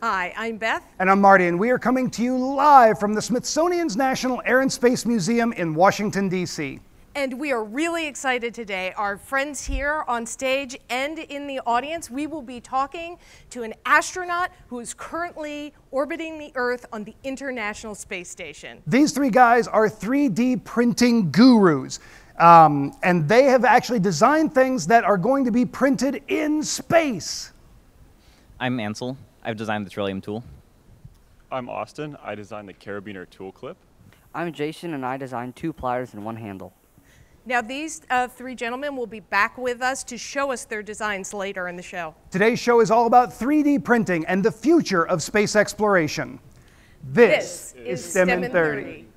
Hi, I'm Beth. And I'm Marty, and we are coming to you live from the Smithsonian's National Air and Space Museum in Washington, D.C. And we are really excited today. Our friends here on stage and in the audience, we will be talking to an astronaut who is currently orbiting the Earth on the International Space Station. These three guys are 3D printing gurus. Um, and they have actually designed things that are going to be printed in space. I'm Ansel. I've designed the Trillium tool. I'm Austin. I designed the Carabiner tool clip. I'm Jason, and I designed two pliers and one handle. Now, these uh, three gentlemen will be back with us to show us their designs later in the show. Today's show is all about 3D printing and the future of space exploration. This, this is, is STEM, STEM in 30. 30.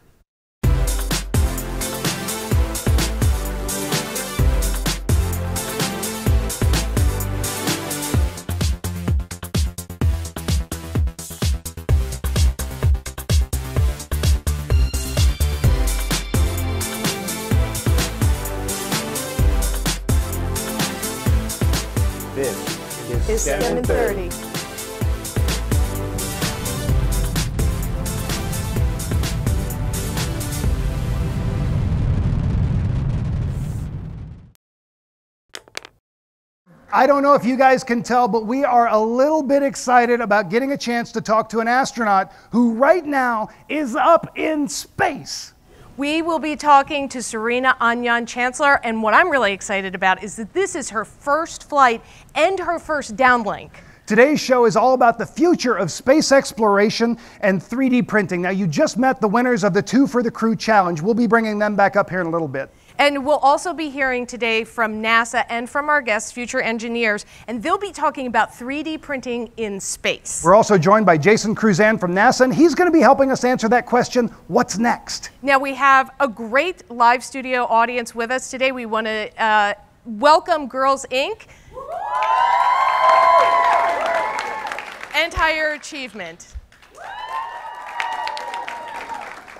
I don't know if you guys can tell, but we are a little bit excited about getting a chance to talk to an astronaut who right now is up in space. We will be talking to Serena Auñón Chancellor, and what I'm really excited about is that this is her first flight and her first downlink. Today's show is all about the future of space exploration and 3D printing. Now, you just met the winners of the Two for the Crew Challenge. We'll be bringing them back up here in a little bit. And we'll also be hearing today from NASA and from our guests, future engineers, and they'll be talking about 3D printing in space. We're also joined by Jason Crusan from NASA, and he's going to be helping us answer that question what's next? Now, we have a great live studio audience with us today. We want to uh, welcome Girls Inc. and Higher Achievement.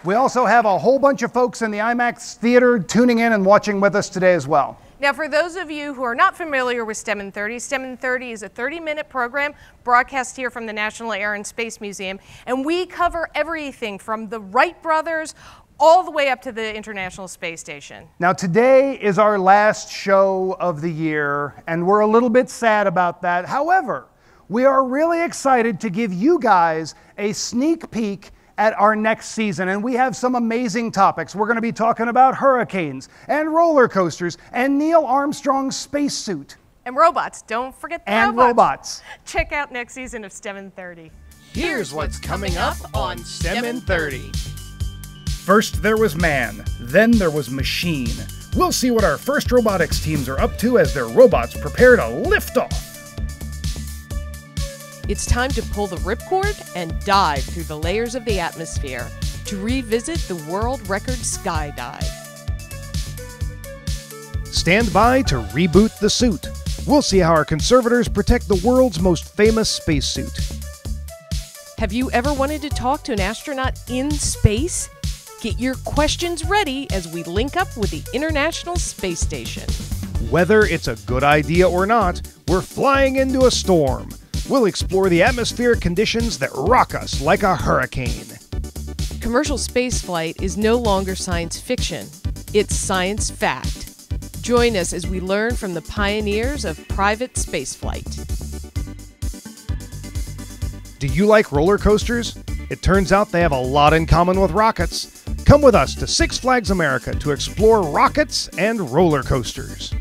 We also have a whole bunch of folks in the IMAX theater tuning in and watching with us today as well. Now, for those of you who are not familiar with STEM in 30, STEM in 30 is a 30 minute program broadcast here from the National Air and Space Museum, and we cover everything from the Wright brothers all the way up to the International Space Station. Now, today is our last show of the year, and we're a little bit sad about that. However, we are really excited to give you guys a sneak peek at our next season. And we have some amazing topics. We're going to be talking about hurricanes and roller coasters and Neil Armstrong's spacesuit. And robots. Don't forget the and robots. robots. Check out next season of STEM in 30. Here's what's coming up on STEM in 30. First there was man, then there was machine. We'll see what our first robotics teams are up to as their robots prepare to lift off. It's time to pull the ripcord and dive through the layers of the atmosphere to revisit the world record skydive. Stand by to reboot the suit. We'll see how our conservators protect the world's most famous spacesuit. Have you ever wanted to talk to an astronaut in space? Get your questions ready as we link up with the International Space Station. Whether it's a good idea or not, we're flying into a storm. We'll explore the atmospheric conditions that rock us like a hurricane. Commercial spaceflight is no longer science fiction, it's science fact. Join us as we learn from the pioneers of private spaceflight. Do you like roller coasters? It turns out they have a lot in common with rockets. Come with us to Six Flags America to explore rockets and roller coasters.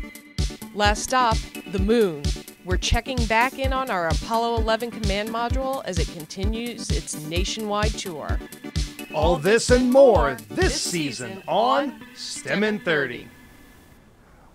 Last stop, the moon. We're checking back in on our Apollo 11 command module as it continues its nationwide tour. All this and more this season on STEM in 30.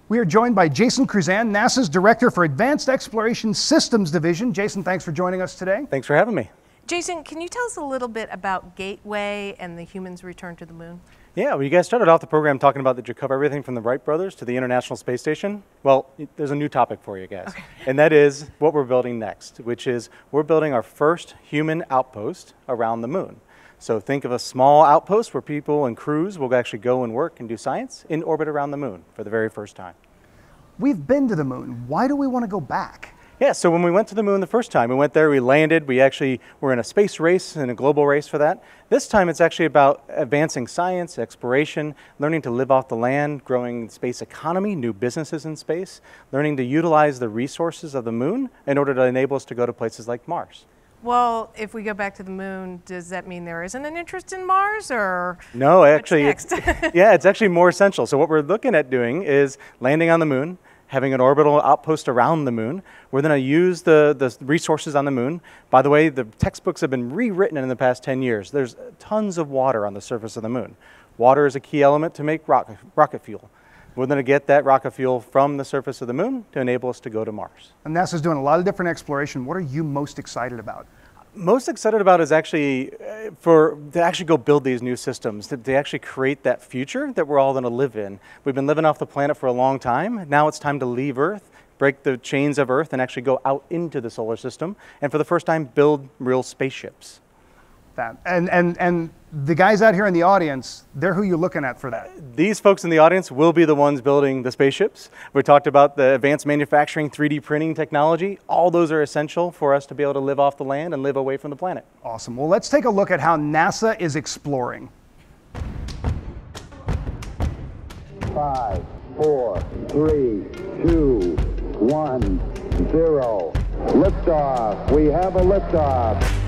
We are joined by Jason Crusan, NASA's Director for Advanced Exploration Systems Division. Jason, thanks for joining us today. Thanks for having me. Jason, can you tell us a little bit about Gateway and the human's return to the moon? Yeah, well, you guys started off the program talking about that you cover everything from the Wright brothers to the International Space Station. Well, there's a new topic for you guys, okay. and that is what we're building next, which is we're building our first human outpost around the moon. So think of a small outpost where people and crews will actually go and work and do science in orbit around the moon for the very first time. We've been to the moon. Why do we want to go back? Yeah, so when we went to the moon the first time, we went there, we landed, we actually were in a space race and a global race for that. This time it's actually about advancing science, exploration, learning to live off the land, growing space economy, new businesses in space, learning to utilize the resources of the moon in order to enable us to go to places like Mars. Well, if we go back to the moon, does that mean there isn't an interest in Mars or? No, actually, it's, yeah, it's actually more essential. So what we're looking at doing is landing on the moon, having an orbital outpost around the moon. We're going to use the, the resources on the moon. By the way, the textbooks have been rewritten in the past 10 years. There's tons of water on the surface of the moon. Water is a key element to make rocket, rocket fuel. We're going to get that rocket fuel from the surface of the moon to enable us to go to Mars. And NASA's doing a lot of different exploration. What are you most excited about? Most excited about is actually uh, for to actually go build these new systems to, to actually create that future that we're all going to live in. We've been living off the planet for a long time. Now it's time to leave earth break the chains of earth and actually go out into the solar system and for the first time build real spaceships that. And, and, and the guys out here in the audience, they're who you're looking at for that. These folks in the audience will be the ones building the spaceships. We talked about the advanced manufacturing, 3D printing technology. All those are essential for us to be able to live off the land and live away from the planet. Awesome. Well, let's take a look at how NASA is exploring. Five, four, three, two, one, zero. Liftoff. We have a liftoff.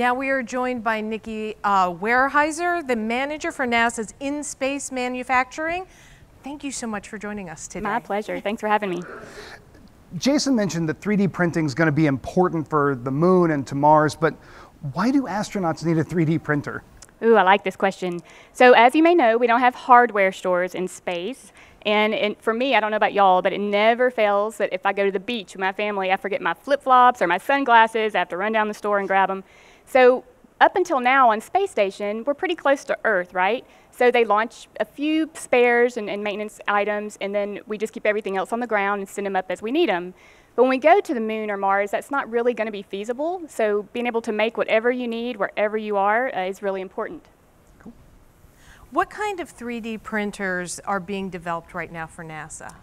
Now we are joined by Nikki uh, Werkheiser, the manager for NASA's in-space manufacturing. Thank you so much for joining us today. My pleasure. Thanks for having me. Jason mentioned that 3D printing is going to be important for the moon and to Mars, but why do astronauts need a 3D printer? Ooh, I like this question. So as you may know, we don't have hardware stores in space. And, and, for me, I don't know about y'all, but it never fails that if I go to the beach with my family, I forget my flip-flops or my sunglasses. I have to run down the store and grab them. So up until now on Space Station, we're pretty close to Earth, right? So they launch a few spares and, and, maintenance items, and then we just keep everything else on the ground and send them up as we need them. But when we go to the moon or Mars, that's not really going to be feasible. So being able to make whatever you need wherever you are uh, is really important. Cool. What kind of 3D printers are being developed right now for NASA?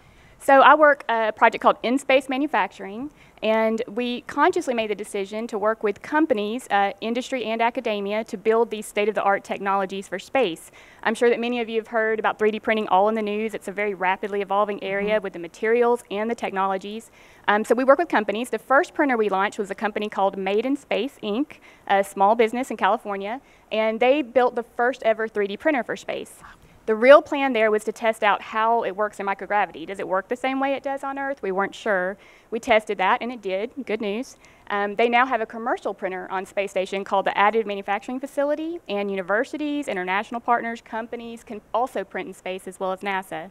So I work a project called In Space Manufacturing, and we consciously made the decision to work with companies, uh, industry and academia, to build these state-of-the-art technologies for space. I'm sure that many of you have heard about 3D printing all in the news. It's a very rapidly evolving area mm -hmm. with the materials and the technologies. Um, so we work with companies. The first printer we launched was a company called Made in Space Inc., a small business in California, and they built the first ever 3D printer for space. The real plan there was to test out how it works in microgravity. Does it work the same way it does on Earth? We weren't sure. We tested that, and it did. Good news. Um, they now have a commercial printer on Space Station called the Additive Manufacturing Facility, and universities, international partners, companies can also print in space as well as NASA.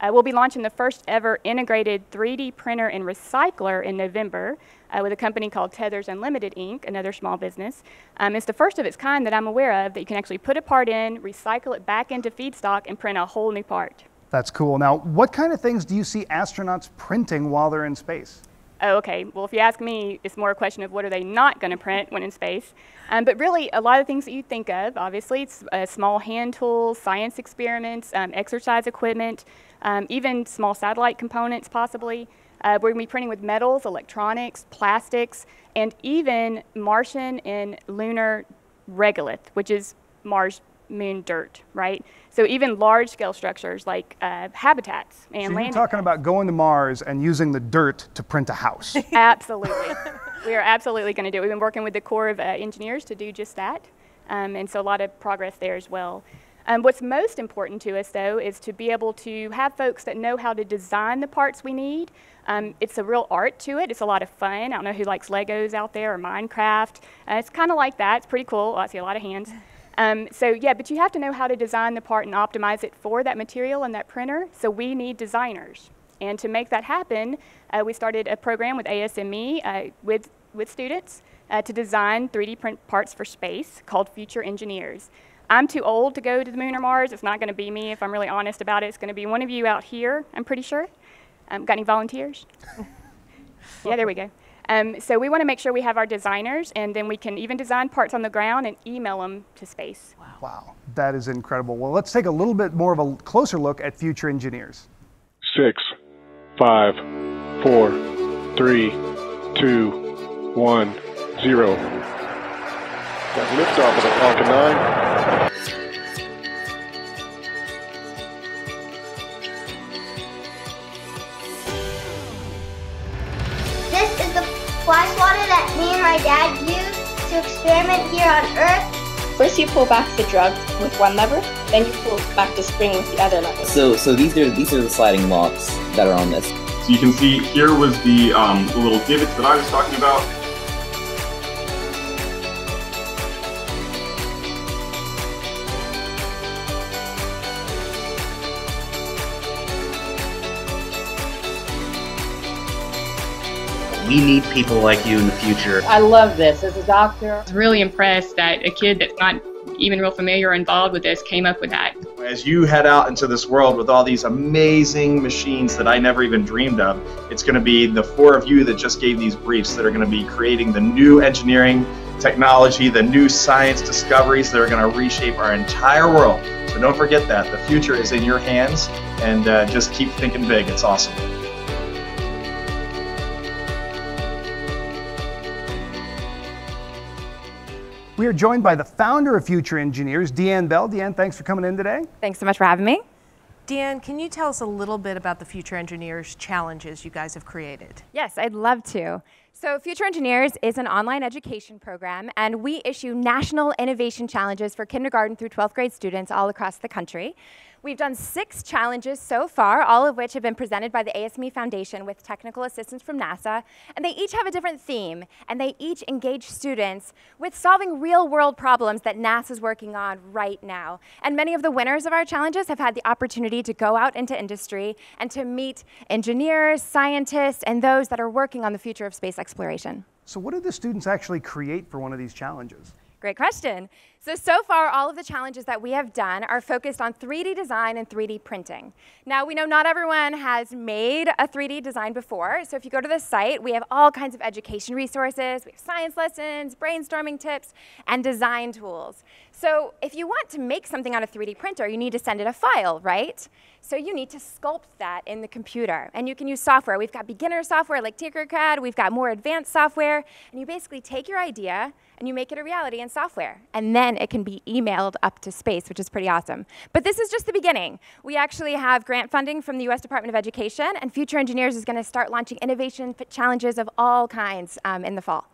Uh, we'll be launching the first ever integrated 3D printer and recycler in November uh, with a company called Tethers Unlimited Inc., another small business. Um, it's the first of its kind that I'm aware of that you can actually put a part in, recycle it back into feedstock, and print a whole new part. That's cool. Now, what kind of things do you see astronauts printing while they're in space? Oh, okay. Well, if you ask me, it's more a question of what are they not going to print when in space. Um, but really, a lot of things that you think of, obviously, it's uh, small hand tools, science experiments, um, exercise equipment, um, even small satellite components, possibly. Uh, we're going to be printing with metals, electronics, plastics, and even Martian and lunar regolith, which is Mars moon dirt, right? So even large scale structures like uh, habitats and so you're talking about going to Mars and using the dirt to print a house. absolutely. we are absolutely going to do it. We've been working with the Corps of uh, Engineers to do just that. Um, and so a lot of progress there as well. Um, what's most important to us, though, is to be able to have folks that know how to design the parts we need. Um, it's a real art to it. It's a lot of fun. I don't know who likes Legos out there or Minecraft. Uh, it's kind of like that. It's pretty cool. Oh, I see a lot of hands. Um, so yeah, but you have to know how to design the part and optimize it for that material and that printer. So we need designers. And to make that happen, uh, we started a program with ASME uh, with, with students uh, to design 3D print parts for space called Future Engineers. I'm too old to go to the moon or Mars. It's not going to be me if I'm really honest about it. It's going to be one of you out here, I'm pretty sure. Um, got any volunteers? yeah, there we go. Um, so we want to make sure we have our designers, and then we can even design parts on the ground and email them to space. Wow. Wow, that is incredible. Well, let's take a little bit more of a closer look at future engineers. Six, five, four, three, two, one, zero. Got liftoff of the Falcon 9. My dad use to experiment here on Earth. First you pull back the drug with one lever, then you pull back the spring with the other lever. So, so these are these are the sliding locks that are on this. So you can see here was the, um, the little divots that I was talking about. We need people like you in the future. I love this. As a doctor, I was really impressed that a kid that's not even real familiar or involved with this came up with that. As you head out into this world with all these amazing machines that I never even dreamed of, it's going to be the four of you that just gave these briefs that are going to be creating the new engineering technology, the new science discoveries that are going to reshape our entire world. So don't forget that. The future is in your hands, and uh, just keep thinking big. It's awesome. We are joined by the founder of Future Engineers, Deanne Bell. Deanne, thanks for coming in today. Thanks so much for having me. Deanne, can you tell us a little bit about the Future Engineers challenges you guys have created? Yes, I'd love to. So, Future Engineers is an online education program, and we issue national innovation challenges for kindergarten through 12th grade students all across the country. We've done six challenges so far, all of which have been presented by the ASME Foundation with technical assistance from NASA, and they each have a different theme, and they each engage students with solving real world problems that NASA's working on right now. And many of the winners of our challenges have had the opportunity to go out into industry and to meet engineers, scientists, and those that are working on the future of space exploration. So, what did the students actually create for one of these challenges? Great question. So, so far, all of the challenges that we have done are focused on 3D design and 3D printing. Now, we know not everyone has made a 3D design before, so if you go to the site, we have all kinds of education resources, we have science lessons, brainstorming tips, and design tools. So, if you want to make something on a 3D printer, you need to send it a file, right? So you need to sculpt that in the computer. And you can use software. We've got beginner software like Tinkercad, we've got more advanced software, and you basically take your idea and you make it a reality in software. And then it can be emailed up to space, which is pretty awesome. But this is just the beginning. We actually have grant funding from the US Department of Education, and Future Engineers is going to start launching innovation challenges of all kinds um, in the fall.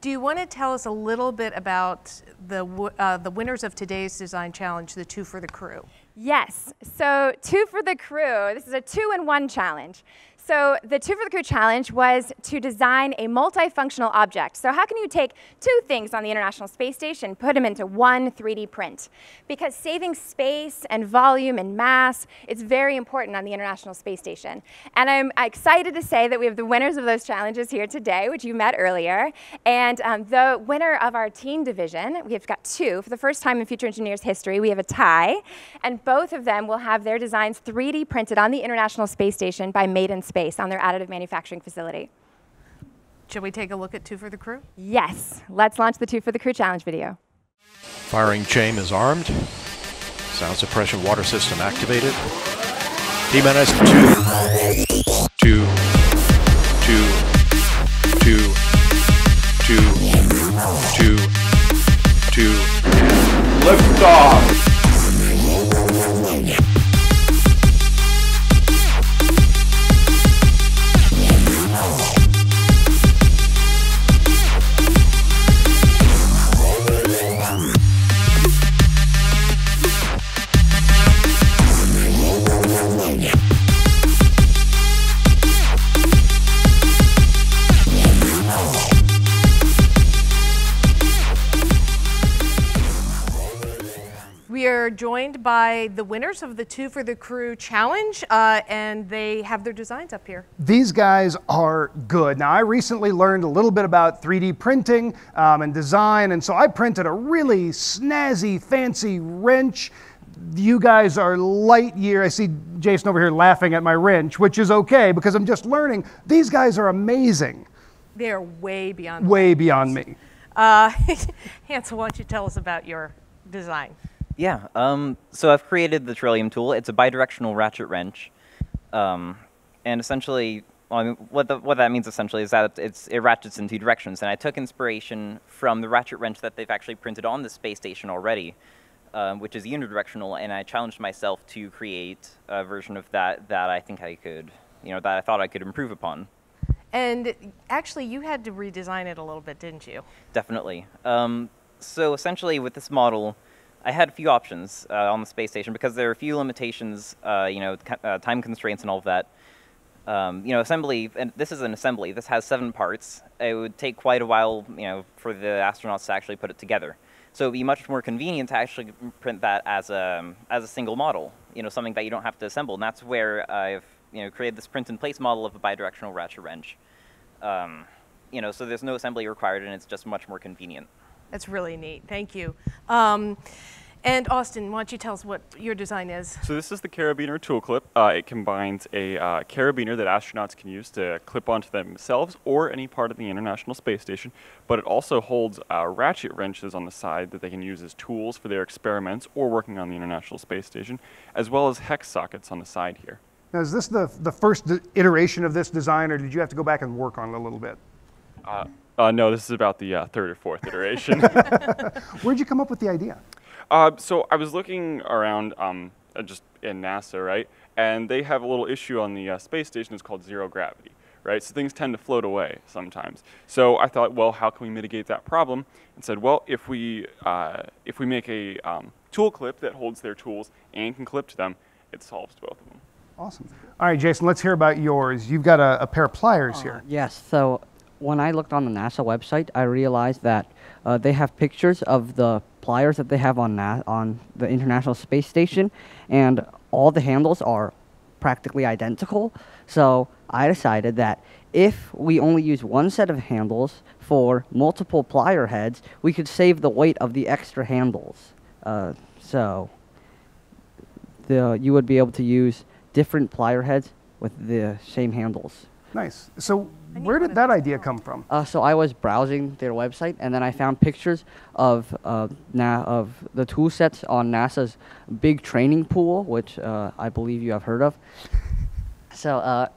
Do you want to tell us a little bit about the, uh, the winners of today's design challenge, the two for the crew? Yes. So, two for the crew. This is a two in one challenge. So the Two for the Crew challenge was to design a multifunctional object. So how can you take two things on the International Space Station, put them into one 3D print? Because saving space and volume and mass is very important on the International Space Station. And I'm excited to say that we have the winners of those challenges here today, which you met earlier. And um, the winner of our team division, we've got two. For the first time in Future Engineers history, we have a tie. And both of them will have their designs 3D printed on the International Space Station by Made in Space on their additive manufacturing facility. Should we take a look at Two for the Crew? Yes. Let's launch the Two for the Crew challenge video. Firing chain is armed. Sound suppression water system activated. T minus two, two, two, two, two, two, two, and liftoff. By the winners of the Two for the Crew challenge, uh, and they have their designs up here. These guys are good. Now, I recently learned a little bit about 3D printing um, and design, and so I printed a really snazzy, fancy wrench. You guys are light year. I see Jason over here laughing at my wrench, which is okay because I'm just learning. These guys are amazing. They are way beyond. Way beyond me. Uh, Ansel, why don't you tell us about your design? Yeah, um, so I've created the Trillium tool. It's a bidirectional ratchet wrench. Um, and essentially, well, I mean, what, the, what that means essentially is that it's, it ratchets in two directions. And I took inspiration from the ratchet wrench that they've actually printed on the space station already, um, which is unidirectional. And I challenged myself to create a version of that that I think I could, you know, that I thought I could improve upon. And actually, you had to redesign it a little bit, didn't you? Definitely. Um, so essentially, with this model, I had a few options uh, on the space station because there are a few limitations, uh, you know, uh, time constraints and all of that. Um, you know, assembly, and this is an assembly. This has seven parts. It would take quite a while, you know, for the astronauts to actually put it together. So it'd be much more convenient to actually print that as a as a single model. You know, something that you don't have to assemble. And that's where I've you know created this print in place model of a bidirectional ratchet wrench. Um, you know, so there's no assembly required, and it's just much more convenient. That's really neat. Thank you. Um, and Austin, why don't you tell us what your design is? So this is the carabiner tool clip. Uh, it combines a uh, carabiner that astronauts can use to clip onto themselves or any part of the International Space Station, but it also holds uh, ratchet wrenches on the side that they can use as tools for their experiments or working on the International Space Station, as well as hex sockets on the side here. Now, is this the, the first iteration of this design, or did you have to go back and work on it a little bit? Uh, no, this is about the uh, third or fourth iteration. Where'd you come up with the idea? Uh, so I was looking around um, uh, just in NASA, right? And they have a little issue on the uh, space station. It's called zero gravity, right? So things tend to float away sometimes. So I thought, well, how can we mitigate that problem? And said, well, if we uh, if we make a um, tool clip that holds their tools and can clip to them, it solves both of them. Awesome. All right, Jason, let's hear about yours. You've got a, a pair of pliers here. Yes. So when I looked on the NASA website, I realized that uh, they have pictures of the pliers that they have on Na- on the International Space Station, and all the handles are practically identical. So I decided that if we only use one set of handles for multiple plier heads, we could save the weight of the extra handles. Uh, so the you would be able to use different plier heads with the same handles. Nice. So where did that idea come from? Uh, so I was browsing their website, and then I found pictures of uh, na- of the tool sets on NASA's big training pool, which uh, I believe you have heard of. So uh,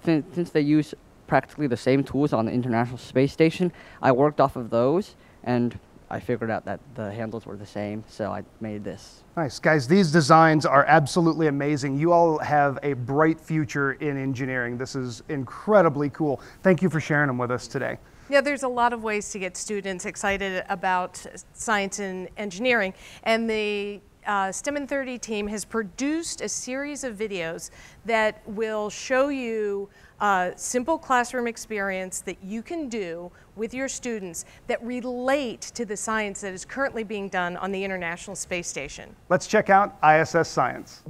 fin- since they use practically the same tools on the International Space Station, I worked off of those, and I figured out that the handles were the same, so I made this. Nice. Guys, these designs are absolutely amazing. You all have a bright future in engineering. This is incredibly cool. Thank you for sharing them with us today. Yeah, there's a lot of ways to get students excited about science and engineering. And the uh, STEM in 30 team has produced a series of videos that will show you a simple classroom experience that you can do with your students that relate to the science that is currently being done on the International Space Station. Let's check out ISS Science.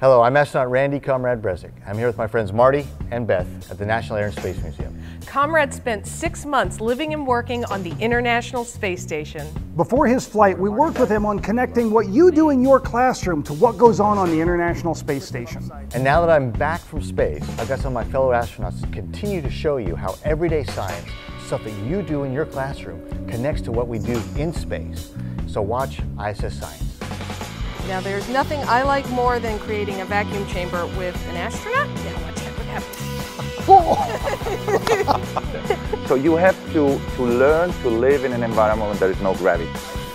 Hello, I'm astronaut Randy Comrade Bresnik. I'm here with my friends Marty and Beth at the National Air and Space Museum. Comrade spent six months living and working on the International Space Station. Before his flight, we worked with him on connecting what you do in your classroom to what goes on on the International Space Station. And now that I'm back from space, I've got some of my fellow astronauts to continue to show you how everyday science, stuff that you do in your classroom, connects to what we do in space. So watch ISS Science. Now, there's nothing I like more than creating a vacuum chamber with an astronaut. Now, let's check what happens. so you have to, to learn to live in an environment where there is no gravity.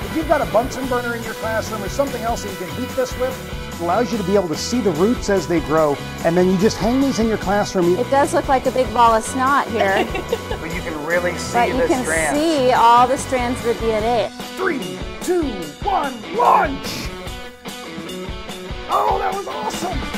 If you've got a Bunsen burner in your classroom or something else that you can heat this with, it allows you to be able to see the roots as they grow, and then you just hang these in your classroom. It does look like a big ball of snot here. but you can really see but you the can strands. see all the strands of the DNA. Three, two, one, launch! Oh, that was awesome!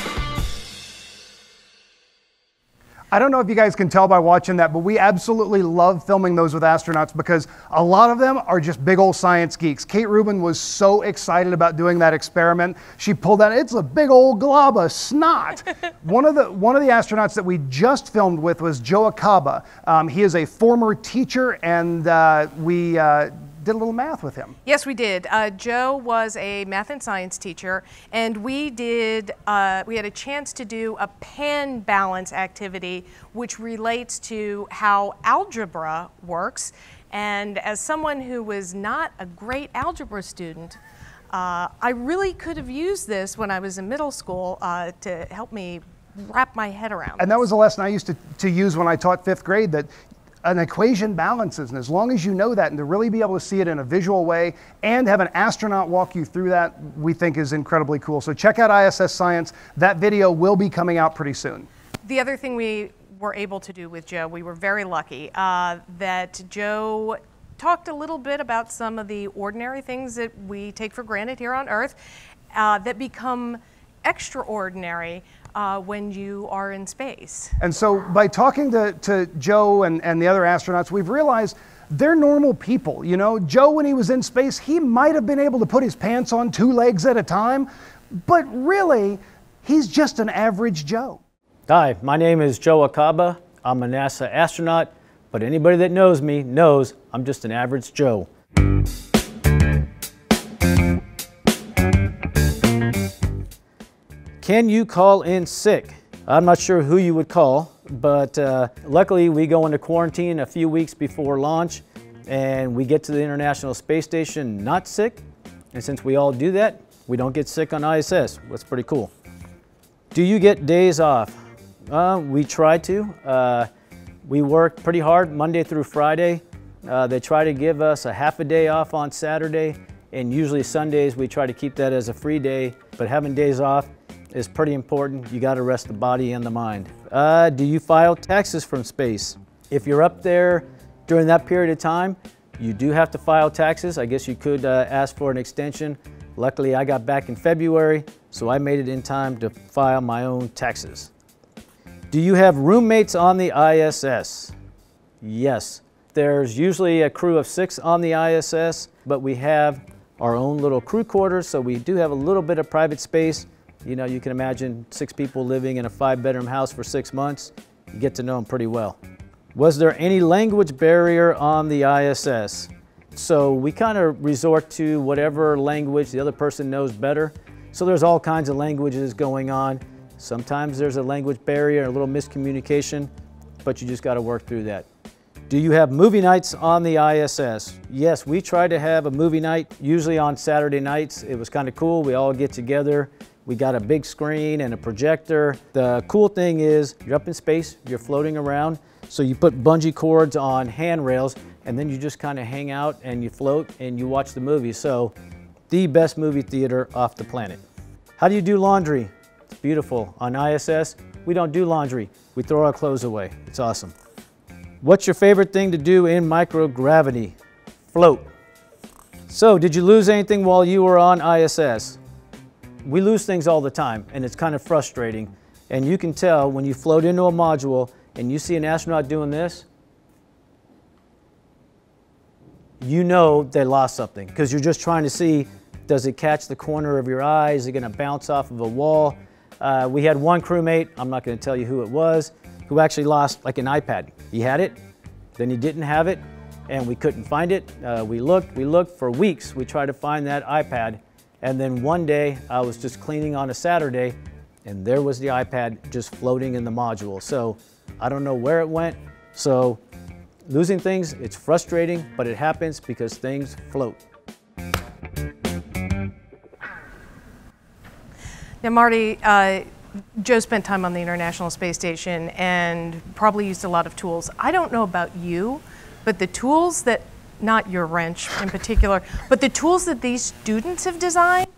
I don't know if you guys can tell by watching that, but we absolutely love filming those with astronauts because a lot of them are just big old science geeks. Kate Rubin was so excited about doing that experiment. She pulled out, it's a big old glob of snot. one, of the, one of the astronauts that we just filmed with was Joe Acaba. Um, he is a former teacher, and uh, we uh, did a little math with him. Yes, we did. Uh, Joe was a math and science teacher, and we did. Uh, we had a chance to do a pan balance activity, which relates to how algebra works. And as someone who was not a great algebra student, uh, I really could have used this when I was in middle school uh, to help me wrap my head around. And that was a lesson I used to, to use when I taught fifth grade that an equation balances. And as long as you know that and to really be able to see it in a visual way and have an astronaut walk you through that, we think is incredibly cool. So check out ISS Science. That video will be coming out pretty soon. The other thing we were able to do with Joe, we were very lucky uh, that Joe talked a little bit about some of the ordinary things that we take for granted here on Earth uh, that become extraordinary uh, when you are in space. And so by talking to, to Joe and, and the other astronauts, we've realized they're normal people. You know, Joe, when he was in space, he might have been able to put his pants on two legs at a time, but really, he's just an average Joe. Hi, my name is Joe Acaba. I'm a NASA astronaut, but anybody that knows me knows I'm just an average Joe. Can you call in sick? I'm not sure who you would call, but uh, luckily we go into quarantine a few weeks before launch and we get to the International Space Station not sick. And since we all do that, we don't get sick on ISS. That's pretty cool. Do you get days off? Uh, we try to. Uh, we work pretty hard Monday through Friday. Uh, they try to give us a half a day off on Saturday, and usually Sundays we try to keep that as a free day. But having days off is pretty important. You got to rest the body and the mind. Uh, do you file taxes from space? If you're up there during that period of time, you do have to file taxes. I guess you could uh, ask for an extension. Luckily, I got back in February, so I made it in time to file my own taxes. Do you have roommates on the ISS? Yes. There's usually a crew of six on the ISS, but we have our own little crew quarters, so we do have a little bit of private space. You know, you can imagine six people living in a five bedroom house for six months. You get to know them pretty well. Was there any language barrier on the ISS? So we kind of resort to whatever language the other person knows better. So there's all kinds of languages going on. Sometimes there's a language barrier, a little miscommunication, but you just got to work through that. Do you have movie nights on the ISS? Yes, we try to have a movie night, usually on Saturday nights. It was kind of cool. We all get together. We got a big screen and a projector. The cool thing is you're up in space, you're floating around. So you put bungee cords on handrails and then you just kind of hang out and you float and you watch the movie. So the best movie theater off the planet. How do you do laundry? It's beautiful. On ISS, we don't do laundry. We throw our clothes away. It's awesome. What's your favorite thing to do in microgravity? Float. So, did you lose anything while you were on ISS? We lose things all the time, and it's kind of frustrating. And you can tell when you float into a module and you see an astronaut doing this, you know they lost something because you're just trying to see does it catch the corner of your eye? Is it going to bounce off of a wall? Uh, we had one crewmate, I'm not going to tell you who it was, who actually lost like an iPad. He had it, then he didn't have it, and we couldn't find it. Uh, we looked, we looked for weeks. We tried to find that iPad, and then one day I was just cleaning on a Saturday, and there was the iPad just floating in the module. So I don't know where it went. So losing things, it's frustrating, but it happens because things float. Now, Marty, uh, Joe spent time on the International Space Station and probably used a lot of tools. I don't know about you, but the tools that, not your wrench in particular, but the tools that these students have designed,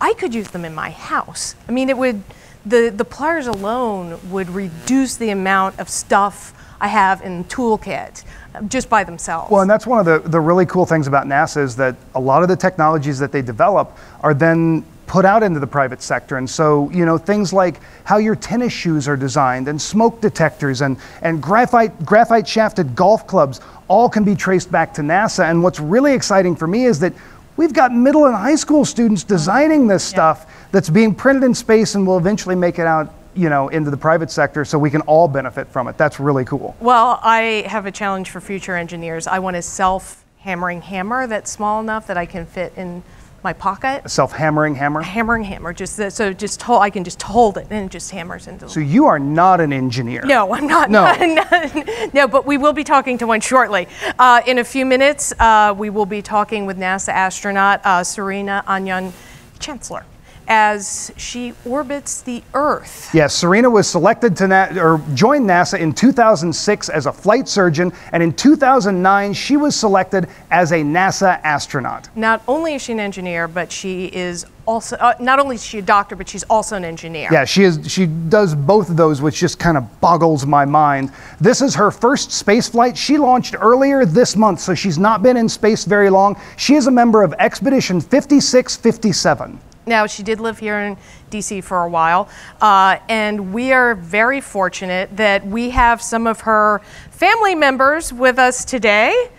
I could use them in my house. I mean, it would, the, the pliers alone would reduce the amount of stuff I have in the toolkit uh, just by themselves. Well, and that's one of the, the really cool things about NASA is that a lot of the technologies that they develop are then put out into the private sector. And so, you know, things like how your tennis shoes are designed and smoke detectors and, and graphite, graphite shafted golf clubs all can be traced back to NASA. And what's really exciting for me is that we've got middle and high school students mm-hmm. designing this stuff that's being printed in space and will eventually make it out you know, into the private sector so we can all benefit from it. That's really cool. Well, I have a challenge for future engineers. I want a self-hammering hammer that's small enough that I can fit in my pocket. A self-hammering hammer? A hammering hammer, just the, so just hold, I can just hold it and it just hammers into. So you are not an engineer. No, I'm not. No, no, but we will be talking to one shortly. Uh, in a few minutes, uh, we will be talking with NASA astronaut uh, Serena Auñón Chancellor as she orbits the Earth. Yes, Serena was selected to Na- or joined NASA in 2006 as a flight surgeon, and in 2009 she was selected as a NASA astronaut. Not only is she an engineer, but she is also uh, not only is she a doctor, but she's also an engineer. Yeah, she is. She does both of those, which just kind of boggles my mind. This is her first space flight. She launched earlier this month, so she's not been in space very long. She is a member of Expedition 5657. Now, she did live here in DC for a while, uh, and we are very fortunate that we have some of her family members with us today.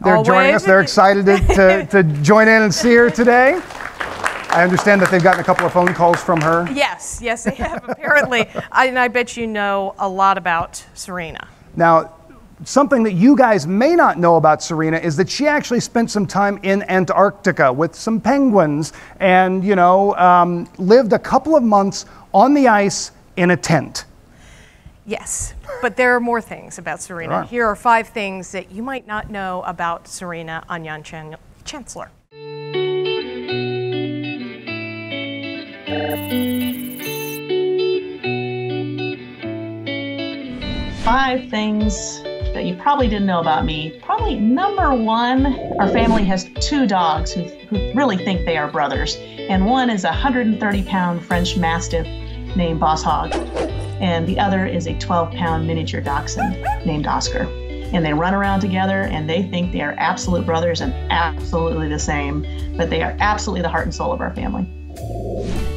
They're All joining us. They're excited to, to, to join in and see her today. I understand that they've gotten a couple of phone calls from her. Yes, yes, they have, apparently. I, and I bet you know a lot about Serena. Now, something that you guys may not know about Serena is that she actually spent some time in Antarctica with some penguins and, you know, um, lived a couple of months on the ice in a tent. Yes, but there are more things about Serena. Are. Here are five things that you might not know about Serena Auñón Chan- Chancellor. Five things that you probably didn't know about me. Probably number one, our family has two dogs who, who really think they are brothers. And one is a 130 pound French Mastiff named Boss Hog, and the other is a 12 pound miniature dachshund named Oscar. And they run around together and they think they are absolute brothers and absolutely the same, but they are absolutely the heart and soul of our family.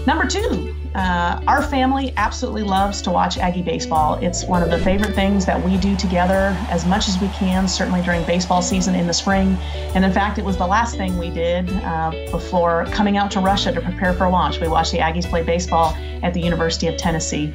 Number two, uh, our family absolutely loves to watch Aggie baseball. It's one of the favorite things that we do together as much as we can, certainly during baseball season in the spring. And in fact, it was the last thing we did uh, before coming out to Russia to prepare for launch. We watched the Aggies play baseball at the University of Tennessee.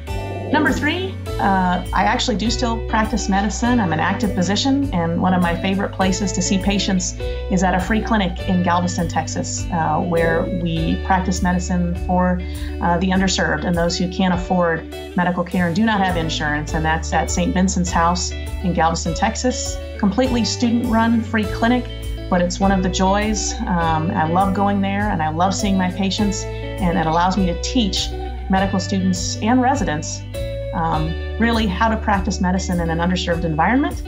Number three, uh, I actually do still practice medicine. I'm an active physician, and one of my favorite places to see patients is at a free clinic in Galveston, Texas, uh, where we practice medicine for uh, the underserved and those who can't afford medical care and do not have insurance. And that's at St. Vincent's House in Galveston, Texas. Completely student run free clinic, but it's one of the joys. Um, I love going there and I love seeing my patients, and it allows me to teach medical students and residents um, really how to practice medicine in an underserved environment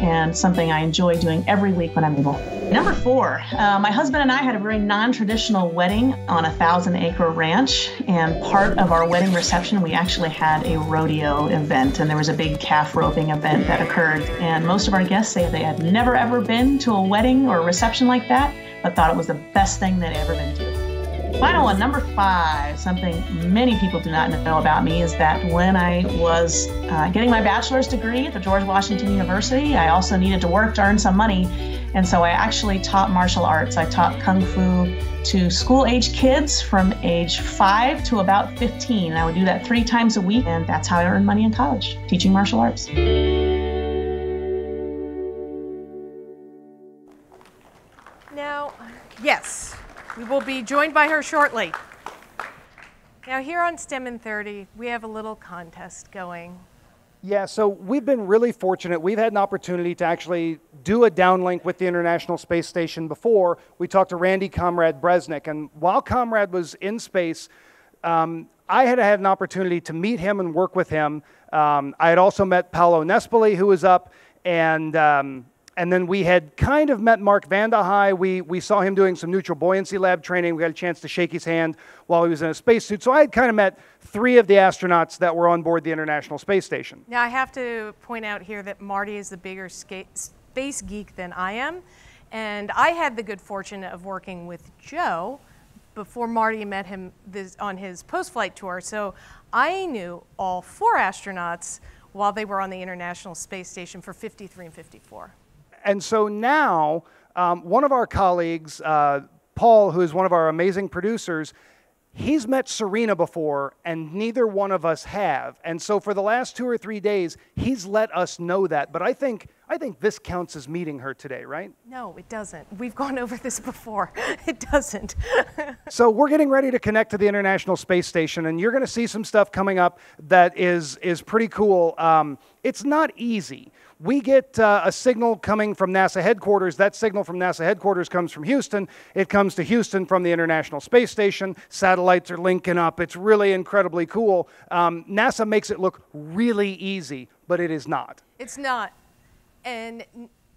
and something I enjoy doing every week when I'm able. Number four, uh, my husband and I had a very non traditional wedding on a thousand acre ranch, and part of our wedding reception, we actually had a rodeo event, and there was a big calf roping event that occurred. And most of our guests say they had never ever been to a wedding or a reception like that, but thought it was the best thing they'd ever been to. Final one, number five, something many people do not know about me is that when I was uh, getting my bachelor's degree at the George Washington University, I also needed to work to earn some money. And so I actually taught martial arts. I taught Kung Fu to school age kids from age five to about 15. And I would do that three times a week. And that's how I earned money in college, teaching martial arts. We will be joined by her shortly. Now, here on STEM in 30, we have a little contest going. Yeah, so we've been really fortunate. We've had an opportunity to actually do a downlink with the International Space Station before. We talked to Randy Komrade Bresnik, and while Komrade was in space, um, I had had an opportunity to meet him and work with him. Um, I had also met Paolo Nespoli, who was up, and um, and then we had kind of met Mark Vande Hei. We, we saw him doing some neutral buoyancy lab training. We got a chance to shake his hand while he was in a spacesuit. So I had kind of met three of the astronauts that were on board the International Space Station. Now, I have to point out here that Marty is the bigger space geek than I am. And I had the good fortune of working with Joe before Marty met him this, on his post flight tour. So I knew all four astronauts while they were on the International Space Station for 53 and 54. And so now, um, one of our colleagues, uh, Paul, who is one of our amazing producers, he's met Serena before, and neither one of us have. And so for the last two or three days, he's let us know that. But I think, I think this counts as meeting her today, right? No, it doesn't. We've gone over this before. It doesn't. so we're getting ready to connect to the International Space Station, and you're going to see some stuff coming up that is, is pretty cool. Um, it's not easy we get uh, a signal coming from NASA headquarters. That signal from NASA headquarters comes from Houston. It comes to Houston from the International Space Station. Satellites are linking up. It's really incredibly cool. Um, NASA makes it look really easy, but it is not. It's not. And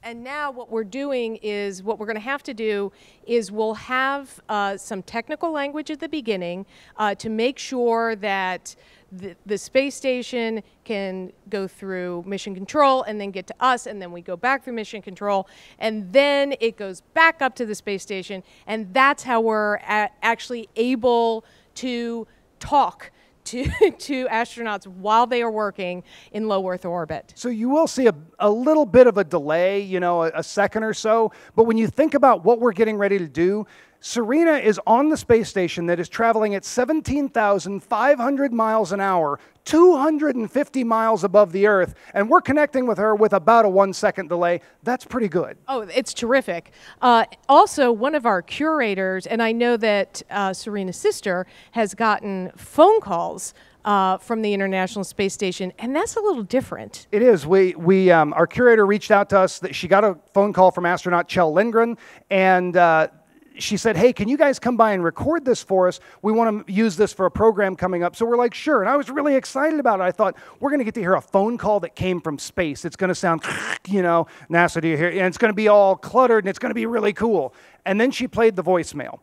and now what we're doing is what we're going to have to do is we'll have uh, some technical language at the beginning uh, to make sure that the, space station can go through mission control and then get to us, and then we go back through mission control, and then it goes back up to the space station, and that's how we're actually able to talk to, to astronauts while they are working in low Earth orbit. So you will see a, a little bit of a delay, you know, a, a second or so. But when you think about what we're getting ready to do, Serena is on the space station that is traveling at 17,500 miles an hour, 250 miles above the Earth, and we're connecting with her with about a one second delay. That's pretty good. Oh, it's terrific. Uh, also, one of our curators, and I know that uh, Serena's sister has gotten phone calls. Uh, from the International Space Station, and that's a little different. It is. We, we, um, our curator reached out to us. That she got a phone call from astronaut Kjell Lindgren, and uh, she said, Hey, can you guys come by and record this for us? We want to use this for a program coming up. So we're like, Sure. And I was really excited about it. I thought, We're going to get to hear a phone call that came from space. It's going to sound, you know, NASA, do you hear? And it's going to be all cluttered and it's going to be really cool. And then she played the voicemail,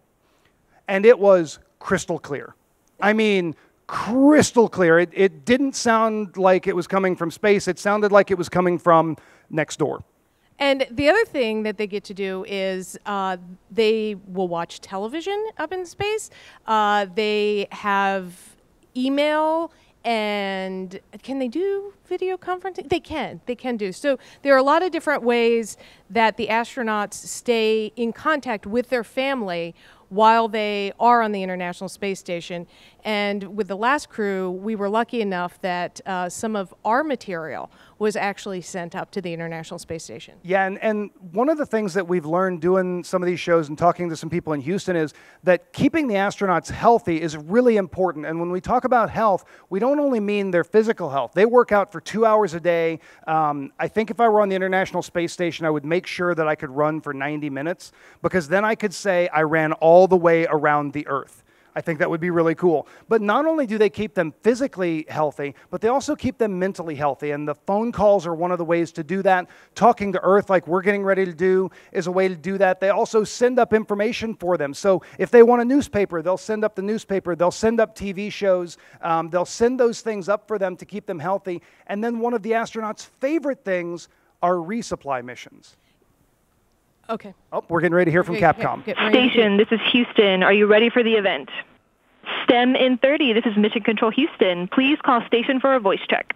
and it was crystal clear. I mean, crystal clear. It, it didn't sound like it was coming from space, it sounded like it was coming from next door. And the other thing that they get to do is uh, they will watch television up in space. Uh, they have email and can they do video conferencing? They can. They can do. So there are a lot of different ways that the astronauts stay in contact with their family while they are on the International Space Station. And with the last crew, we were lucky enough that uh, some of our material was actually sent up to the International Space Station. Yeah, and, and one of the things that we've learned doing some of these shows and talking to some people in Houston is that keeping the astronauts healthy is really important. And when we talk about health, we don't only mean their physical health. They work out for two hours a day. Um, I think if I were on the International Space Station, I would make sure that I could run for 90 minutes because then I could say I ran all the way around the Earth. I think that would be really cool. But not only do they keep them physically healthy, but they also keep them mentally healthy. And the phone calls are one of the ways to do that. Talking to Earth, like we're getting ready to do, is a way to do that. They also send up information for them. So if they want a newspaper, they'll send up the newspaper. They'll send up TV shows. Um, they'll send those things up for them to keep them healthy. And then one of the astronauts' favorite things are resupply missions. Okay. Oh, we're getting ready to hear from Okay, Capcom. get- get. Station, this is Houston. Are you ready for the event? STEM in 30, this is Mission Control Houston. Please call station for a voice check.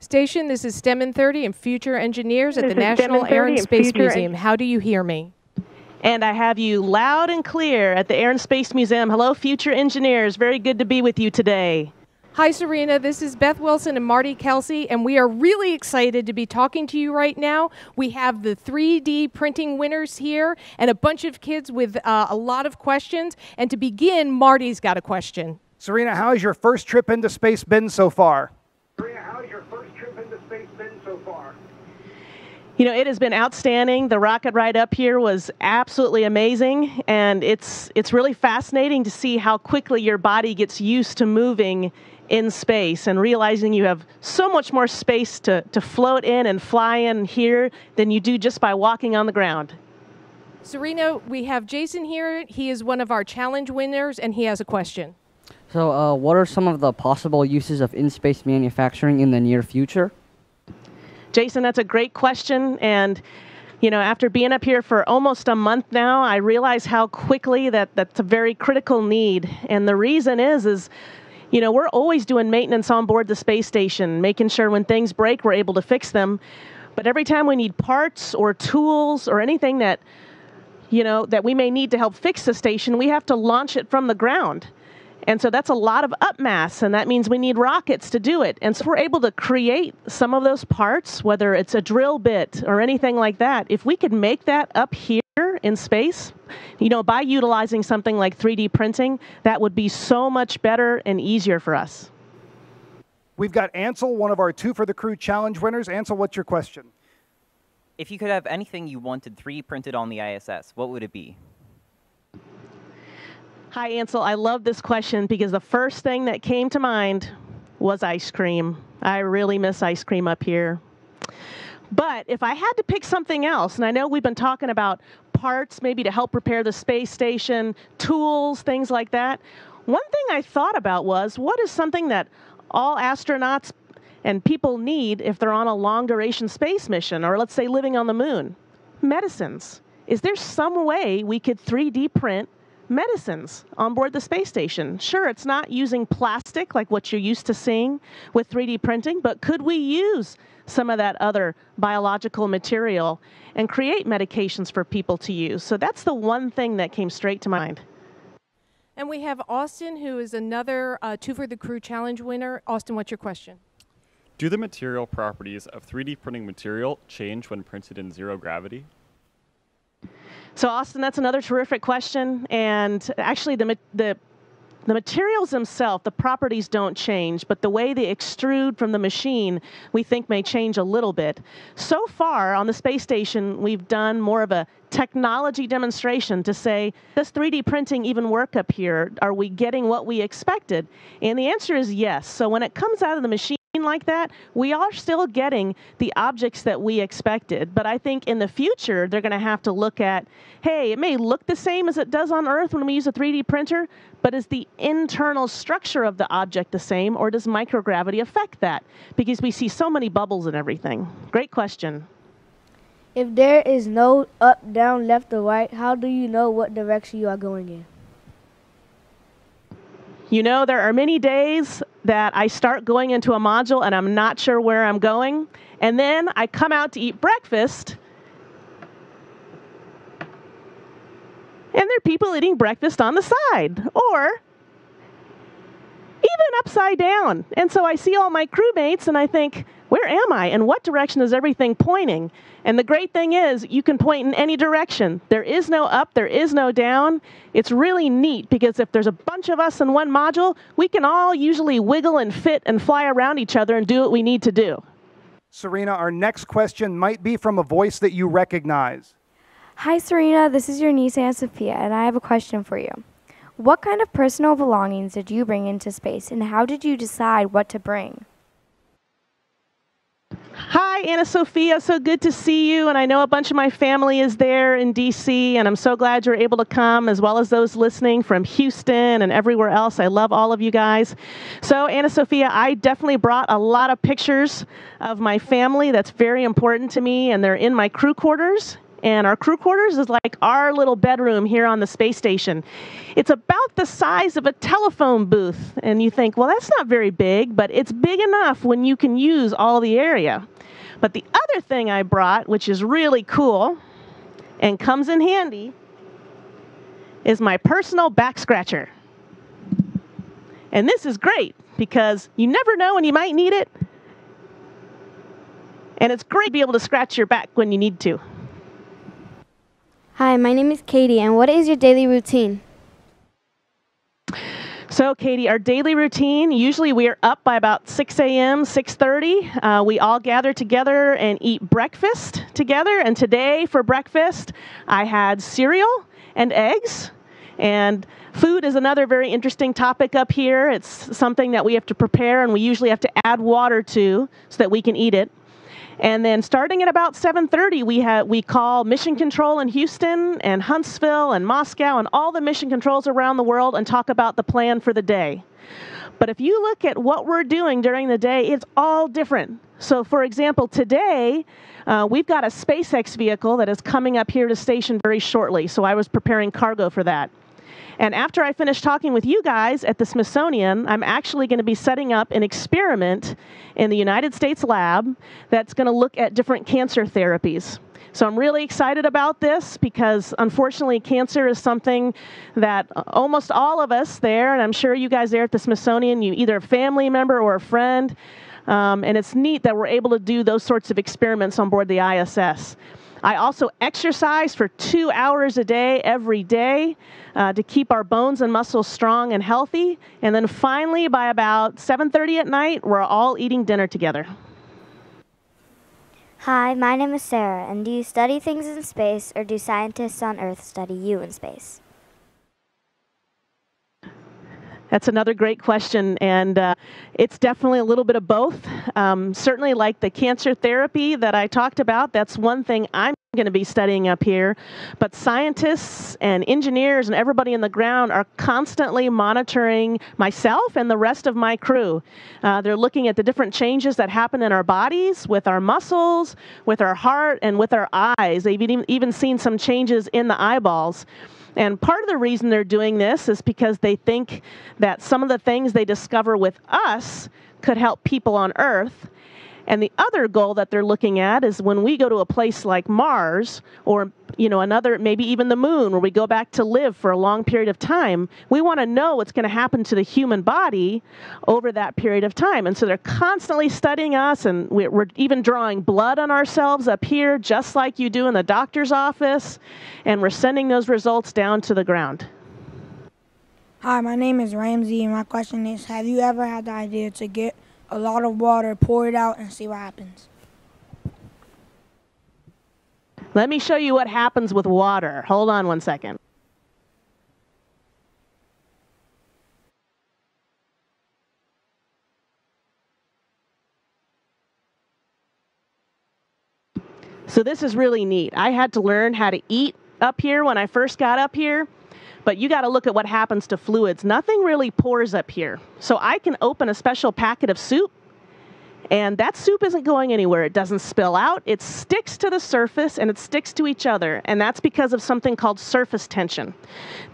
Station, this is STEM in 30 and future engineers at This the is STEM in National Air and and Space future Museum. How do you hear me? And I have you loud and clear at the Air and Space Museum. Hello, future engineers. Very good to be with you today. Hi, Serena. This is Beth Wilson and Marty Kelsey, and we are really excited to be talking to you right now. We have the 3D printing winners here and a bunch of kids with uh, a lot of questions. And to begin, Marty's got a question. Serena, how has your first trip into space been so far? You know, it has been outstanding. The rocket ride up here was absolutely amazing, and it's it's really fascinating to see how quickly your body gets used to moving in space and realizing you have so much more space to, to float in and fly in here than you do just by walking on the ground. Serena, we have Jason here. He is one of our challenge winners, and he has a question. So, uh, what are some of the possible uses of in space manufacturing in the near future? Jason, that's a great question. And, you know, after being up here for almost a month now, I realize how quickly that that's a very critical need. And the reason is, is, you know, we're always doing maintenance on board the space station, making sure when things break, we're able to fix them. But every time we need parts or tools or anything that, you know, that we may need to help fix the station, we have to launch it from the ground. And so that's a lot of upmass, and that means we need rockets to do it. And so we're able to create some of those parts, whether it's a drill bit or anything like that. If we could make that up here in space, you know, by utilizing something like 3D printing, that would be so much better and easier for us. We've got Ansel, one of our two for the crew challenge winners. Ansel, what's your question? If you could have anything you wanted 3D printed on the ISS, what would it be? Hi, Ansel. I love this question because the first thing that came to mind was ice cream. I really miss ice cream up here. But if I had to pick something else, and I know we've been talking about parts maybe to help repair the space station, tools, things like that, one thing I thought about was what is something that all astronauts and people need if they're on a long duration space mission, or let's say living on the moon? Medicines. Is there some way we could 3D print medicines on board the space station. Sure, it's not using plastic like what you're used to seeing with 3D printing, but could we use some of that other biological material and create medications for people to use? So that's the one thing that came straight to mind. And we have Austin, who is another uh, Two for the Crew challenge winner. Austin, what's your question? Do the material properties of 3D printing material change when printed in zero gravity? So, Austin, that's another terrific question. And actually, the, the, the materials themselves, the properties don't change, but the way they extrude from the machine, we think may change a little bit. So far on the space station, we've done more of a technology demonstration to say, does 3D printing even work up here? Are we getting what we expected? And the answer is yes. So when it comes out of the machine, like that, we are still getting the objects that we expected. But I think in the future, they're going to have to look at hey, it may look the same as it does on Earth when we use a 3D printer, but is the internal structure of the object the same, or does microgravity affect that? Because we see so many bubbles and everything. Great question. If there is no up, down, left, or right, how do you know what direction you are going in? You know, there are many days that I start going into a module and I'm not sure where I'm going. And then I come out to eat breakfast. And there are people eating breakfast on the side or even upside down. And so I see all my crewmates and I think, where am I? And what direction is everything pointing? And the great thing is, you can point in any direction. There is no up, there is no down. It's really neat because if there's a bunch of us in one module, we can all usually wiggle and fit and fly around each other and do what we need to do. Serena, our next question might be from a voice that you recognize. Hi, Serena. This is your niece, Anna Sophia, and I have a question for you. What kind of personal belongings did you bring into space, and how did you decide what to bring? Hi, Anna Sophia. So good to see you. And I know a bunch of my family is there in DC, and I'm so glad you're able to come, as well as those listening from Houston and everywhere else. I love all of you guys. So, Anna Sophia, I definitely brought a lot of pictures of my family. That's very important to me, and they're in my crew quarters. And our crew quarters is like our little bedroom here on the space station. It's about the size of a telephone booth. And you think, well, that's not very big, but it's big enough when you can use all the area. But the other thing I brought, which is really cool and comes in handy, is my personal back scratcher. And this is great because you never know when you might need it. And it's great to be able to scratch your back when you need to. Hi, my name is Katie, and what is your daily routine? So, Katie, our daily routine, usually we are up by about 6 a.m., 6.30. Uh, we all gather together and eat breakfast together. And today for breakfast, I had cereal and eggs. And food is another very interesting topic up here. It's something that we have to prepare and we usually have to add water to so that we can eat it. And then starting at about 7:30, we have we call mission control in Houston and Huntsville and Moscow and all the mission controls around the world and talk about the plan for the day. But if you look at what we're doing during the day, it's all different. So, for example, today uh, we've got a SpaceX vehicle that is coming up here to station very shortly. So I was preparing cargo for that. And after I finish talking with you guys at the Smithsonian, I'm actually going to be setting up an experiment in the United States lab that's going to look at different cancer therapies. So I'm really excited about this because unfortunately, cancer is something that almost all of us there, and I'm sure you guys there at the Smithsonian, you either a family member or a friend, um, and it's neat that we're able to do those sorts of experiments on board the ISS. I also exercise for two hours a day every day uh, to keep our bones and muscles strong and healthy. And then finally, by about 7:30 at night, we're all eating dinner together. Hi, my name is Sarah, and do you study things in space or do scientists on Earth study you in space? That's another great question, and uh, it's definitely a little bit of both. Um, certainly, like the cancer therapy that I talked about, that's one thing I'm going to be studying up here. But scientists and engineers and everybody in the ground are constantly monitoring myself and the rest of my crew. Uh, they're looking at the different changes that happen in our bodies, with our muscles, with our heart, and with our eyes. They've even seen some changes in the eyeballs. And part of the reason they're doing this is because they think that some of the things they discover with us could help people on Earth. And the other goal that they're looking at is when we go to a place like Mars or you know another maybe even the moon where we go back to live for a long period of time, we want to know what's going to happen to the human body over that period of time. And so they're constantly studying us and we're even drawing blood on ourselves up here just like you do in the doctor's office and we're sending those results down to the ground. Hi, my name is Ramsey and my question is have you ever had the idea to get a lot of water, pour it out, and see what happens. Let me show you what happens with water. Hold on one second. So this is really neat. I had to learn how to eat up here when I first got up here. But you got to look at what happens to fluids. Nothing really pours up here. So I can open a special packet of soup and that soup isn't going anywhere. It doesn't spill out. It sticks to the surface and it sticks to each other. And that's because of something called surface tension.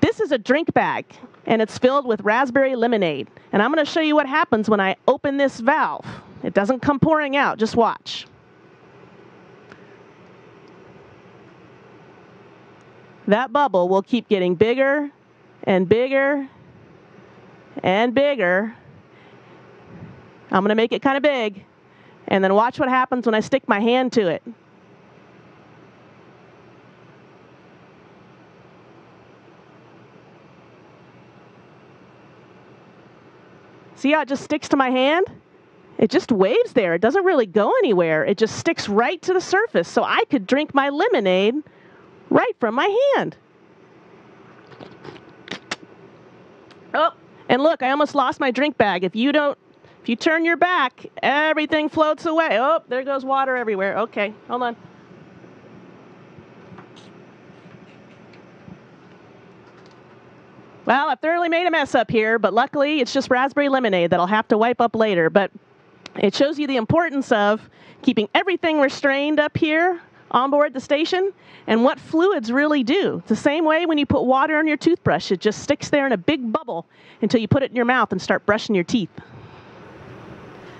This is a drink bag and it's filled with raspberry lemonade. And I'm going to show you what happens when I open this valve. It doesn't come pouring out. Just watch. That bubble will keep getting bigger and bigger and bigger. I'm going to make it kind of big. And then watch what happens when I stick my hand to it. See how it just sticks to my hand? It just waves there. It doesn't really go anywhere. It just sticks right to the surface. So I could drink my lemonade right from my hand. Oh, and look, I almost lost my drink bag. If you don't, if you turn your back, everything floats away. Oh, there goes water everywhere. Okay, hold on. Well, I've thoroughly made a mess up here, but luckily it's just raspberry lemonade that I'll have to wipe up later. But it shows you the importance of keeping everything restrained up here on board the station and what fluids really do. It's the same way when you put water on your toothbrush, it just sticks there in a big bubble until you put it in your mouth and start brushing your teeth.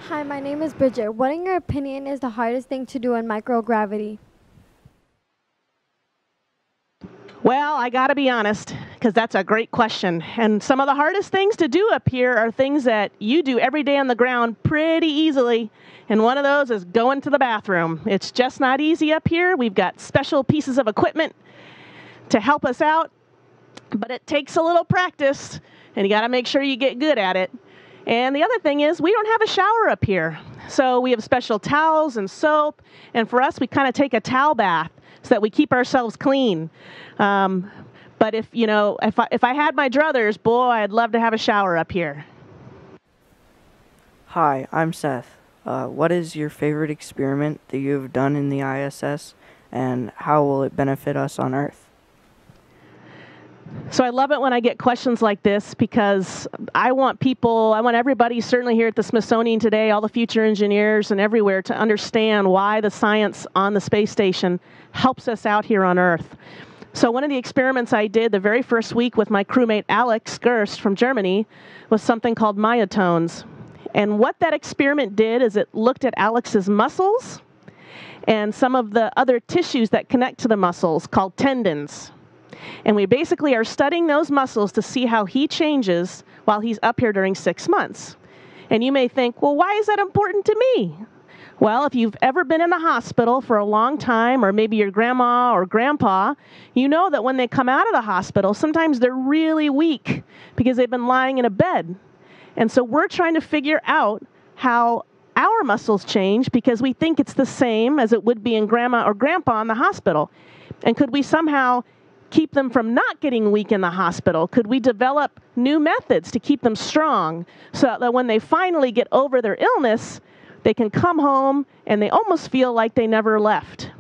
Hi, my name is Bridget. What, in your opinion, is the hardest thing to do in microgravity? Well, I got to be honest, because that's a great question. And some of the hardest things to do up here are things that you do every day on the ground pretty easily. And one of those is going to the bathroom. It's just not easy up here. We've got special pieces of equipment to help us out, but it takes a little practice, and you got to make sure you get good at it. And the other thing is, we don't have a shower up here. So we have special towels and soap, and for us, we kind of take a towel bath so that we keep ourselves clean. Um, but if you know, if I, if I had my druthers, boy, I'd love to have a shower up here. Hi, I'm Seth. Uh, what is your favorite experiment that you have done in the ISS, and how will it benefit us on Earth? So I love it when I get questions like this because I want people, I want everybody, certainly here at the Smithsonian today, all the future engineers and everywhere, to understand why the science on the space station helps us out here on Earth. So one of the experiments I did the very first week with my crewmate Alex Gerst from Germany was something called myotones. And what that experiment did is it looked at Alex's muscles and some of the other tissues that connect to the muscles called tendons. And we basically are studying those muscles to see how he changes while he's up here during six months. And you may think, well, why is that important to me? Well, if you've ever been in a hospital for a long time, or maybe your grandma or grandpa, you know that when they come out of the hospital, sometimes they're really weak because they've been lying in a bed. And so we're trying to figure out how our muscles change because we think it's the same as it would be in grandma or grandpa in the hospital. And could we somehow keep them from not getting weak in the hospital? Could we develop new methods to keep them strong so that when they finally get over their illness, they can come home and they almost feel like they never left?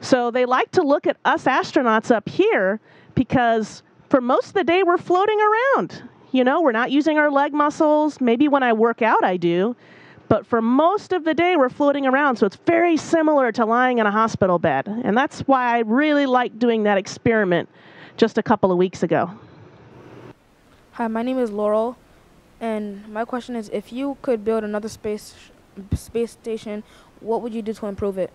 So they like to look at us astronauts up here because for most of the day we're floating around. You know, we're not using our leg muscles. Maybe when I work out, I do. But for most of the day, we're floating around. So it's very similar to lying in a hospital bed. And that's why I really like doing that experiment just a couple of weeks ago. Hi, my name is Laurel. And my question is if you could build another space space station, what would you do to improve it?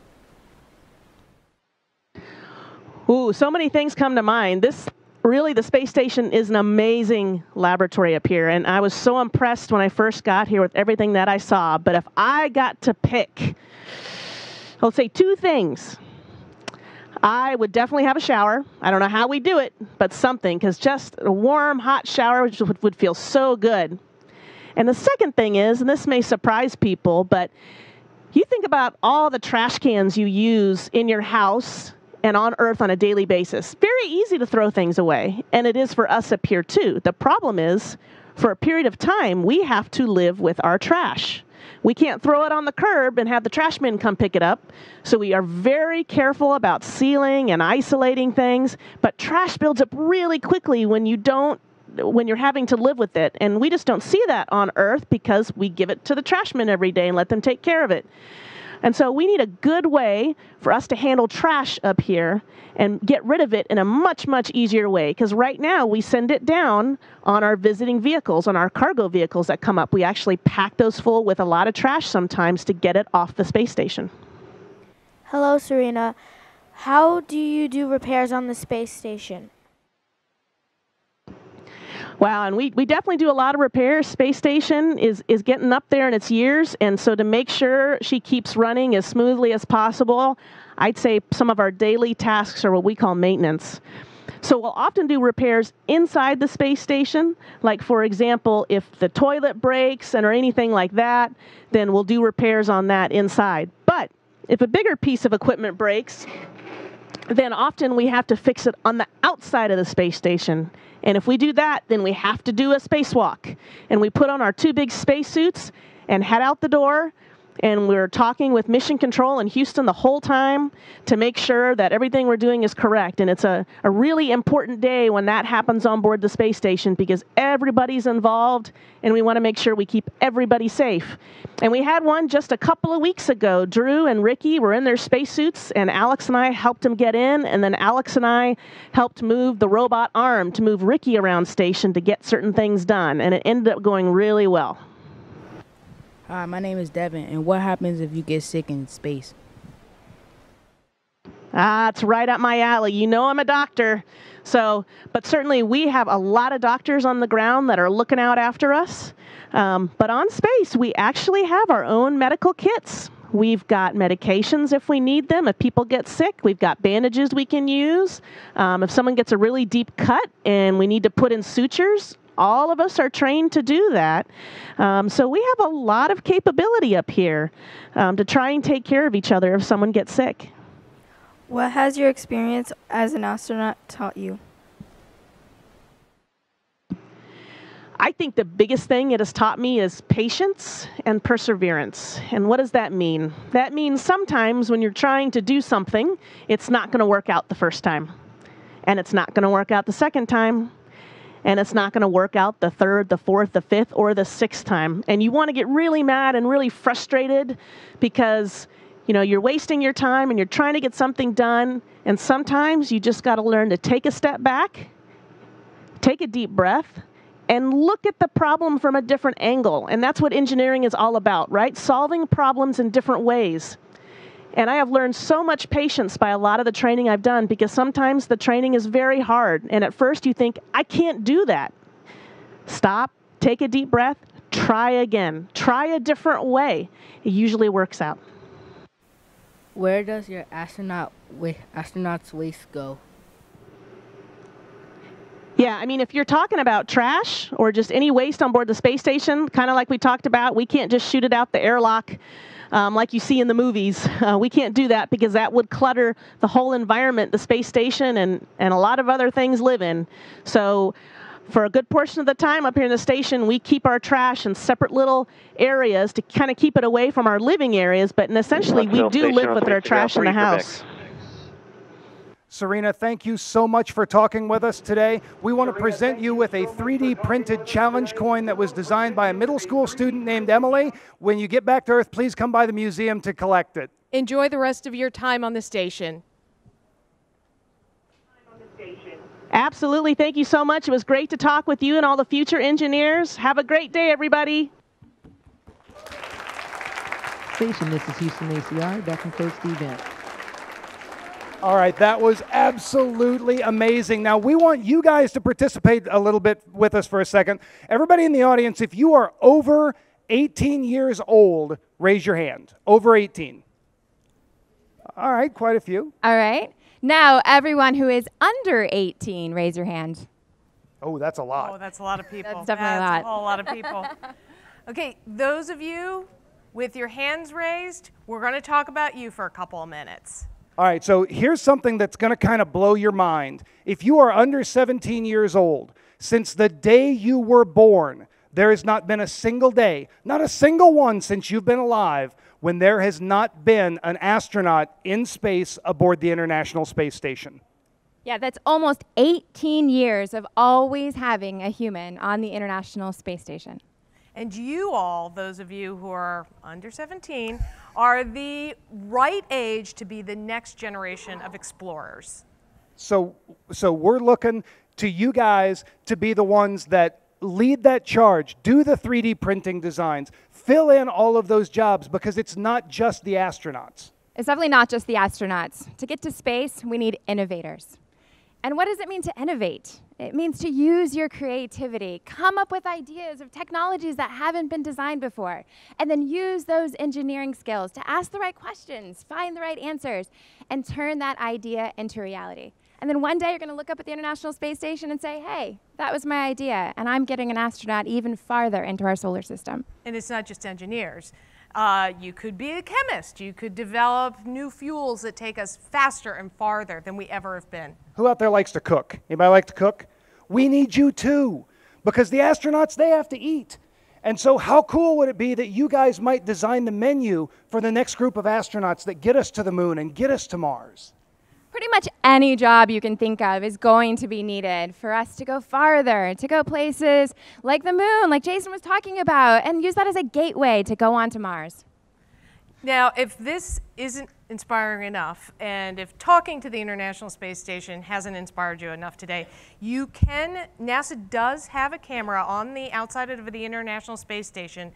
Ooh, so many things come to mind. This really the space station is an amazing laboratory up here and i was so impressed when i first got here with everything that i saw but if i got to pick i'll say two things. I would definitely have a shower. I don't know how we do it but something because just a warm hot shower would, would feel so good. And the second thing is and this may surprise people but you think about all the trash cans you use in your house and on Earth on a daily basis. Very easy to throw things away, and it is for us up here too. The problem is, for a period of time, we have to live with our trash. We can't throw it on the curb and have the trash men come pick it up. So we are very careful about sealing and isolating things, but trash builds up really quickly when you don't when you're having to live with it. And we just don't see that on Earth because we give it to the trash men every day and let them take care of it. And so we need a good way for us to handle trash up here and get rid of it in a much, much easier way. Because right now we send it down on our visiting vehicles, on our cargo vehicles that come up. We actually pack those full with a lot of trash sometimes to get it off the space station. Hello, Serena. How do you do repairs on the space station? Wow, and we, we definitely do a lot of repairs. Space Station is, is getting up there in its years, and so to make sure she keeps running as smoothly as possible, I'd say some of our daily tasks are what we call maintenance. So we'll often do repairs inside the space station, like for example, if the toilet breaks and or anything like that, then we'll do repairs on that inside. But if a bigger piece of equipment breaks, then often we have to fix it on the outside of the space station. And if we do that, then we have to do a spacewalk. And we put on our two big spacesuits and head out the door and we're talking with mission control in Houston the whole time to make sure that everything we're doing is correct. And it's a, a really important day when that happens on board the space station because everybody's involved and we want to make sure we keep everybody safe. And we had one just a couple of weeks ago. Drew and Ricky were in their spacesuits, and Alex and I helped them get in, and then Alex and I helped move the robot arm to move Ricky around station to get certain things done. And it ended up going really well. Hi, my name is Devin, and what happens if you get sick in space? Ah, it's right up my alley. You know I'm a doctor. So, but certainly we have a lot of doctors on the ground that are looking out after us. Um, but on space, we actually have our own medical kits. We've got medications if we need them. If people get sick, we've got bandages we can use. Um, if someone gets a really deep cut and we need to put in sutures, all of us are trained to do that. Um, so we have a lot of capability up here um, to try and take care of each other if someone gets sick. What has your experience as an astronaut taught you? I think the biggest thing it has taught me is patience and perseverance. And what does that mean? That means sometimes when you're trying to do something, it's not going to work out the first time. And it's not going to work out the second time and it's not going to work out the third, the fourth, the fifth, or the sixth time. And you want to get really mad and really frustrated because you know you're wasting your time and you're trying to get something done. And sometimes you just got to learn to take a step back, take a deep breath, and look at the problem from a different angle. And that's what engineering is all about, right? Solving problems in different ways. And I have learned so much patience by a lot of the training I've done because sometimes the training is very hard. And at first you think, I can't do that. Stop, take a deep breath, try again, try a different way. It usually works out. Where does your astronaut wa- astronaut's waste go? Yeah, I mean, if you're talking about trash or just any waste on board the space station, kind of like we talked about, we can't just shoot it out the airlock um, like you see in the movies. Uh, we can't do that because that would clutter the whole environment the space station and, and a lot of other things live in. So, for a good portion of the time up here in the station, we keep our trash in separate little areas to kind of keep it away from our living areas, but essentially we do live with our trash in the house. Serena, thank you so much for talking with us today. We want to present you with a 3D printed challenge coin that was designed by a middle school student named Emily. When you get back to Earth, please come by the museum to collect it. Enjoy the rest of your time on the station. Absolutely. Thank you so much. It was great to talk with you and all the future engineers. Have a great day, everybody. Station, this is Houston ACI. That concludes the event. All right, that was absolutely amazing. Now, we want you guys to participate a little bit with us for a second. Everybody in the audience, if you are over 18 years old, raise your hand. Over 18. All right, quite a few. All right. Now, everyone who is under 18, raise your hand. Oh, that's a lot. Oh, that's a lot of people. That's definitely a lot. a whole lot of people. okay, those of you with your hands raised, we're going to talk about you for a couple of minutes. All right, so here's something that's going to kind of blow your mind. If you are under 17 years old, since the day you were born, there has not been a single day, not a single one since you've been alive, when there has not been an astronaut in space aboard the International Space Station. Yeah, that's almost 18 years of always having a human on the International Space Station. And you all, those of you who are under 17, are the right age to be the next generation of explorers. So, so we're looking to you guys to be the ones that lead that charge, do the 3D printing designs, fill in all of those jobs because it's not just the astronauts. It's definitely not just the astronauts. To get to space, we need innovators. And what does it mean to innovate? It means to use your creativity, come up with ideas of technologies that haven't been designed before, and then use those engineering skills to ask the right questions, find the right answers, and turn that idea into reality. And then one day you're going to look up at the International Space Station and say, hey, that was my idea, and I'm getting an astronaut even farther into our solar system. And it's not just engineers. Uh, you could be a chemist. You could develop new fuels that take us faster and farther than we ever have been. Who out there likes to cook? Anybody like to cook? We need you too, because the astronauts, they have to eat. And so, how cool would it be that you guys might design the menu for the next group of astronauts that get us to the moon and get us to Mars? Pretty much any job you can think of is going to be needed for us to go farther, to go places like the moon, like Jason was talking about, and use that as a gateway to go on to Mars. Now, if this isn't inspiring enough, and if talking to the International Space Station hasn't inspired you enough today, you can, NASA does have a camera on the outside of the International Space Station,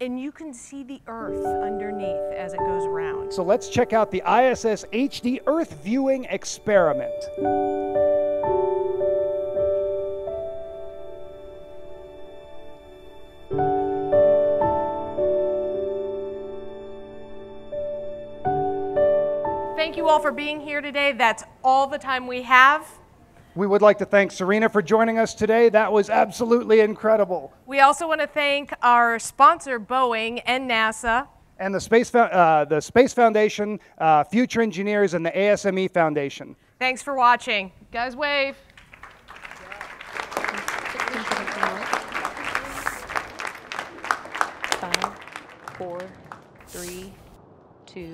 and you can see the Earth underneath as it goes around. So let's check out the ISS HD Earth viewing experiment. Thank you all for being here today. That's all the time we have. We would like to thank Serena for joining us today. That was absolutely incredible. We also want to thank our sponsor, Boeing and NASA. And the Space, uh, the Space Foundation, uh, Future Engineers, and the ASME Foundation. Thanks for watching. Guys, wave. Five, four, three, two,